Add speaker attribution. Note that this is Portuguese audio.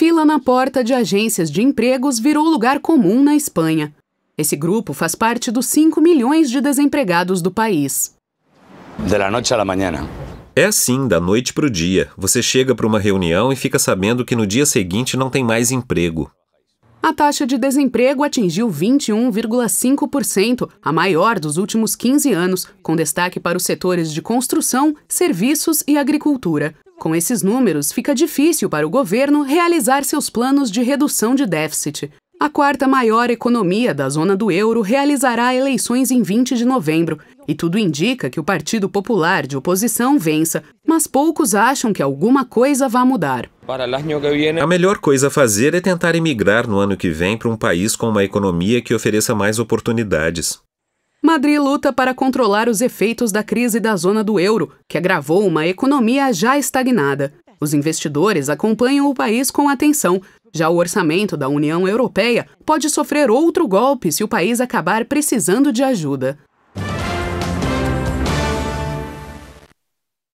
Speaker 1: Fila na porta de agências de empregos virou lugar comum na Espanha. Esse grupo faz parte dos 5 milhões de desempregados do país.
Speaker 2: De la noche a la mañana.
Speaker 3: É assim, da noite para o dia. Você chega para uma reunião e fica sabendo que no dia seguinte não tem mais emprego.
Speaker 1: A taxa de desemprego atingiu 21,5%, a maior dos últimos 15 anos, com destaque para os setores de construção, serviços e agricultura. Com esses números, fica difícil para o governo realizar seus planos de redução de déficit. A quarta maior economia da zona do euro realizará eleições em 20 de novembro, e tudo indica que o Partido Popular de oposição vença, mas poucos acham que alguma coisa vá mudar.
Speaker 3: A melhor coisa a fazer é tentar emigrar no ano que vem para um país com uma economia que ofereça mais oportunidades.
Speaker 1: Madrid luta para controlar os efeitos da crise da zona do euro, que agravou uma economia já estagnada. Os investidores acompanham o país com atenção, já o orçamento da União Europeia pode sofrer outro golpe se o país acabar precisando de ajuda.